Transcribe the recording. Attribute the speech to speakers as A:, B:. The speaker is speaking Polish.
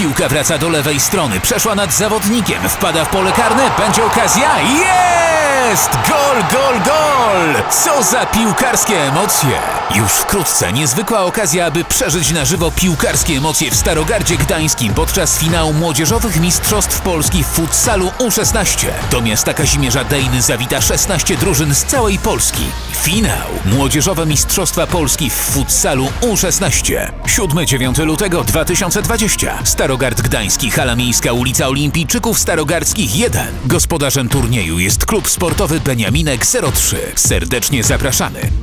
A: Piłka wraca do lewej strony, przeszła nad zawodnikiem, wpada w pole karne, będzie okazja, jest! Gol, gol, gol! Co za piłkarskie emocje! Już wkrótce niezwykła okazja, aby przeżyć na żywo piłkarskie emocje w Starogardzie Gdańskim podczas finału Młodzieżowych Mistrzostw Polski w futsalu U16. Do miasta Kazimierza Dejny zawita 16 drużyn z całej Polski. Finał Młodzieżowe Mistrzostwa Polski w futsalu U16. 7-9 lutego 2020. Starogard Gdański, hala miejska, ulica Olimpijczyków Starogardzkich 1. Gospodarzem turnieju jest klub sportowy Beniaminek 03. Serdecznie zapraszamy.